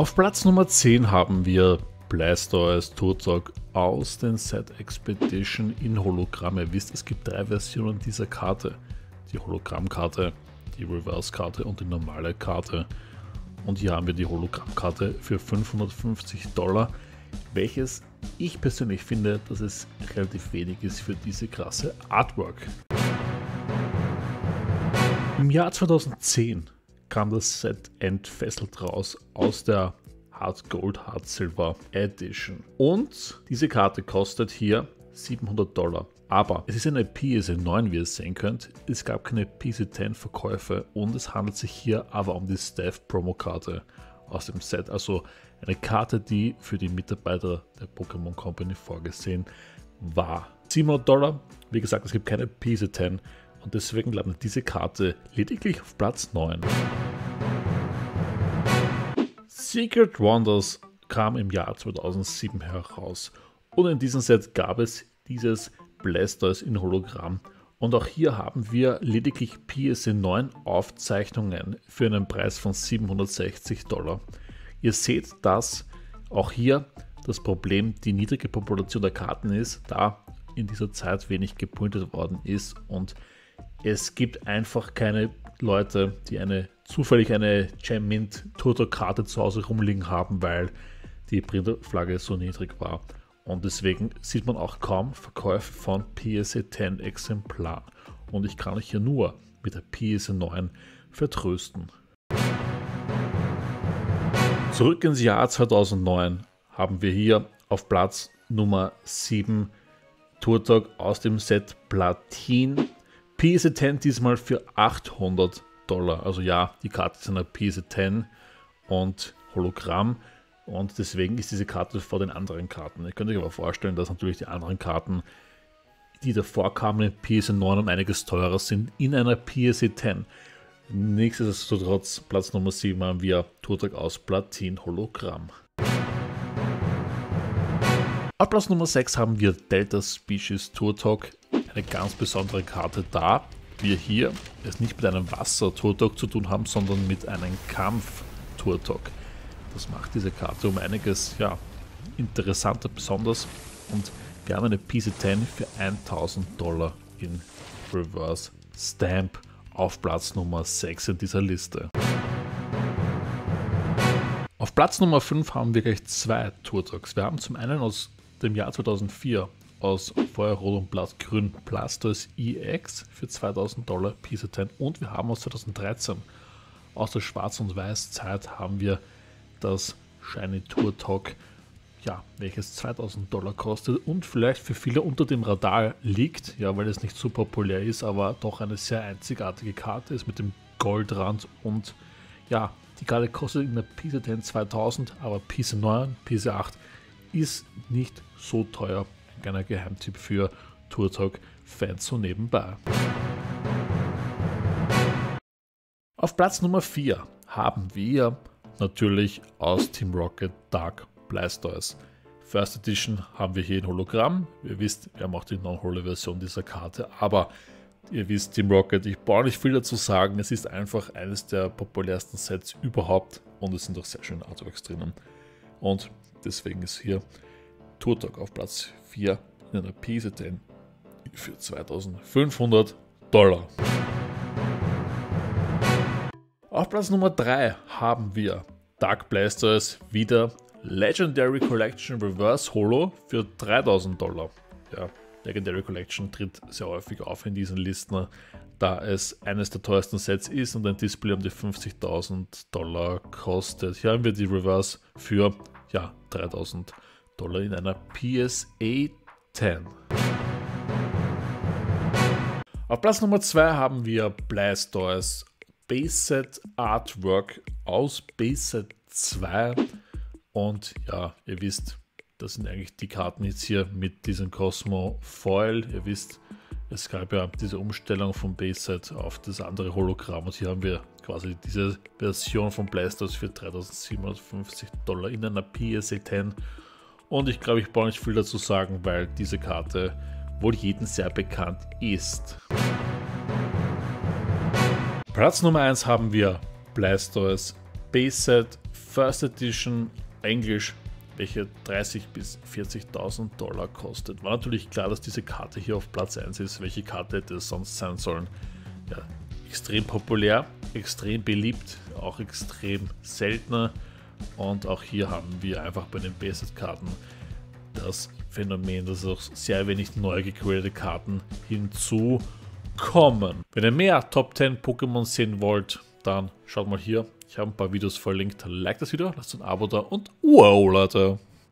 Auf Platz Nummer 10 haben wir Blastoise Turtok aus den Set Expedition in Hologramm. Ihr wisst, es gibt drei Versionen dieser Karte. Die Hologrammkarte, die Reverse-Karte und die normale Karte. Und hier haben wir die Hologrammkarte für 550 Dollar, welches ich persönlich finde, dass es relativ wenig ist für diese krasse Artwork. Im Jahr 2010 kam das Set entfesselt raus aus der Hard Gold, Hard Silver Edition. Und diese Karte kostet hier 700 Dollar. Aber es ist eine PSA9, wie ihr sehen könnt. Es gab keine PSA10 Verkäufe und es handelt sich hier aber um die Staff Promo Karte aus dem Set. Also eine Karte, die für die Mitarbeiter der Pokémon Company vorgesehen war. 700 Dollar. Wie gesagt, es gibt keine PSA10 und deswegen landet diese Karte lediglich auf Platz 9. Secret Wonders kam im Jahr 2007 heraus und in diesem Set gab es dieses Blastoise in Hologramm. Und auch hier haben wir lediglich PSA 9 Aufzeichnungen für einen Preis von 760 Dollar. Ihr seht, dass auch hier das Problem die niedrige Population der Karten ist, da in dieser Zeit wenig gepuntet worden ist und es gibt einfach keine Leute, die eine zufällig eine Gem Mint Turtle Karte zu Hause rumliegen haben, weil die Printerflagge so niedrig war. Und deswegen sieht man auch kaum Verkäufe von PSA 10 Exemplar. Und ich kann euch hier nur mit der PSA 9 vertrösten. Zurück ins Jahr 2009 haben wir hier auf Platz Nummer 7 Turtok aus dem Set Platin. PSA 10 diesmal für 800 Dollar. Also ja, die Karte ist eine PSA 10 und Hologramm. Und deswegen ist diese Karte vor den anderen Karten. Ihr könnt euch aber vorstellen, dass natürlich die anderen Karten, die davor kamen, in PSA 9 um einiges teurer sind, in einer PSA 10. Nichtsdestotrotz, Platz Nummer 7 haben wir Turtok aus Platin Hologramm. Auf Platz Nummer 6 haben wir Delta Species Turtok, eine ganz besondere Karte da. Wir hier es nicht mit einem Wasser-Turtok zu tun haben, sondern mit einem Kampf-Turtok. Das macht diese Karte um einiges ja, interessanter besonders und wir haben eine PC10 für 1000 Dollar in Reverse Stamp auf Platz Nummer 6 in dieser Liste. Auf Platz Nummer 5 haben wir gleich zwei Turtoks. Wir haben zum einen aus dem Jahr 2004 aus Feuerrot und Blattgrün Blastoise EX für 2000 Dollar PC 10 und wir haben aus 2013 aus der Schwarz- und Weiß-Zeit haben wir das Shiny Tour Talk, ja, welches 2000 Dollar kostet und vielleicht für viele unter dem Radar liegt, ja, weil es nicht so populär ist, aber doch eine sehr einzigartige Karte ist mit dem Goldrand und ja, die Karte kostet in der PISA 10 2000, aber PISA 9, PISA 8 ist nicht so teuer. Ein kleiner Geheimtipp für Tour Talk Fans so nebenbei. Auf Platz Nummer 4 haben wir natürlich aus Team Rocket Dark Blastoise. First Edition haben wir hier in Hologramm. Ihr wisst, wir haben auch die Non-Holo-Version dieser Karte, aber ihr wisst, Team Rocket, ich brauche nicht viel dazu sagen. Es ist einfach eines der populärsten Sets überhaupt und es sind auch sehr schöne Artworks drinnen. Und deswegen ist hier Turtok auf Platz 4 in einer PZ10 für 2500 Dollar. Auf Platz Nummer 3 haben wir Dark Blasters wieder Legendary Collection Reverse Holo für 3000 Dollar. Ja, Legendary Collection tritt sehr häufig auf in diesen Listen, da es eines der teuersten Sets ist und ein Display um die 50.000 Dollar kostet. Hier haben wir die Reverse für ja, 3000 Dollar in einer PSA 10. Auf Platz Nummer 2 haben wir Blastoise Base Artwork aus Base 2. Und ja, ihr wisst, das sind eigentlich die Karten jetzt hier mit diesem Cosmo Foil. Ihr wisst, es gab ja diese Umstellung von Base auf das andere Hologramm und hier haben wir quasi diese Version von Blasters für 3750 Dollar in einer PSA 10. Und ich glaube, ich brauche nicht viel dazu sagen, weil diese Karte wohl jedem sehr bekannt ist. Platz Nummer 1 haben wir Blastoise Base Set First Edition Englisch, welche 30 bis 40.000 Dollar kostet. War natürlich klar, dass diese Karte hier auf Platz 1 ist. Welche Karte hätte es sonst sein sollen? Ja, extrem populär, extrem beliebt, auch extrem seltener. Und auch hier haben wir einfach bei den Basic-Karten das Phänomen, dass auch sehr wenig neu gecreatete Karten hinzukommen. Wenn ihr mehr Top 10 Pokémon sehen wollt, dann schaut mal hier. Ich habe ein paar Videos verlinkt. Like das Video, lasst ein Abo da und wow, Leute!